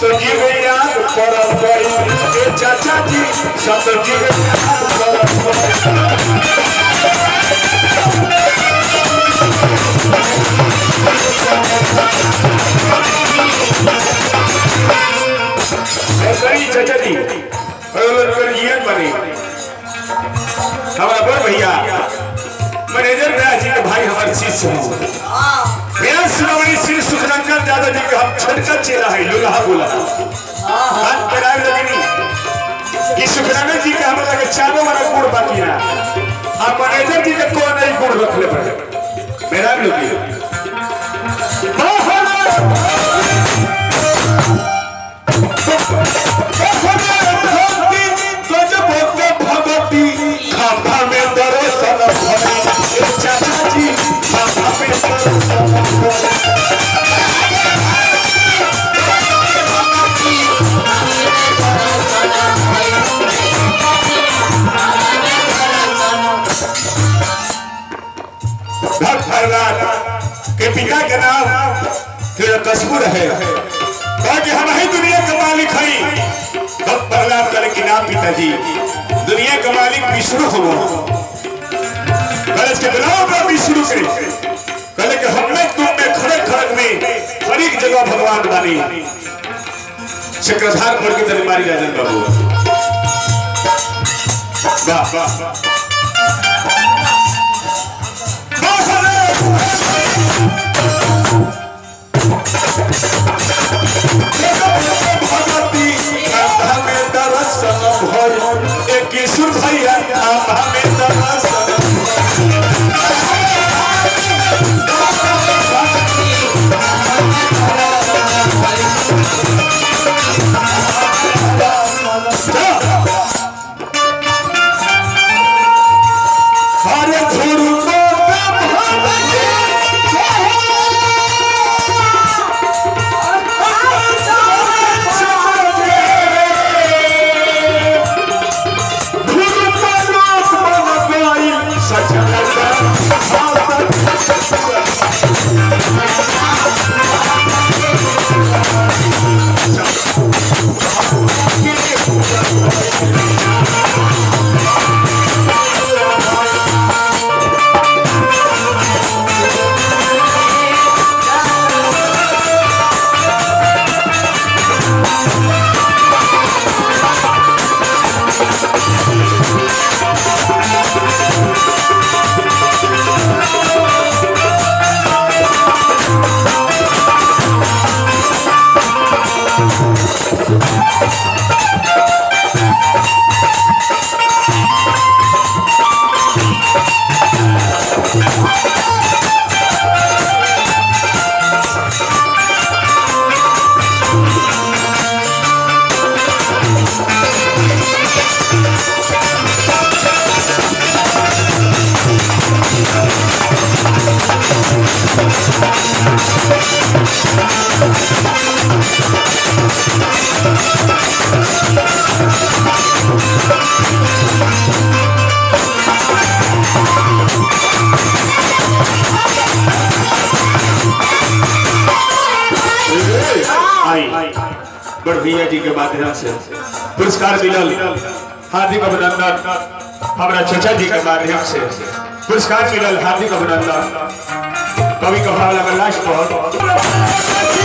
सब जीव याद पड़ल ए चाचा जी जीव याद पड़ल करी हमारा बड़ भैया मैनेजर भैया जी के भाई हमारे शिष्य हैं मेरा श्रवणी श्री सुखरंजन यादव जी का हम छोटका चेहरा है लुल्हा बोला। हाथ कराए लगनी कि सुखरंजन जी का हम लगे चारों वाला गुड़ बाकी ना आप मैनेजर जी का कौन नहीं गुड़ रख ले पड़े मेरा भी भक्त प्रहलाद के पिता के नाम हिरण्यकशिपु रहे कहा कि हम ही दुनिया के मालिक हई भक्त प्रहलाद करे कि नाम पिताजी दुनिया के मालिक विष्णु हो कलश के बुलाओ बा विष्णु के कहले कि हम लोग तुम में खड़े खड़क में हर एक जगह भगवान बानी चक्रधार पर के तरह मारी राजन बाबू वाह वाह भर एक किशोर भैया हमें आई बड़ भैया जी के माध्यम से पुरस्कार मिलल। हार्दिक अभिनंदन। हमारा चचा जी के माध्यम से पुरस्कार मिलल। हार्दिक अभिनंदन। कभी कभार भाव लगा लास्ट पर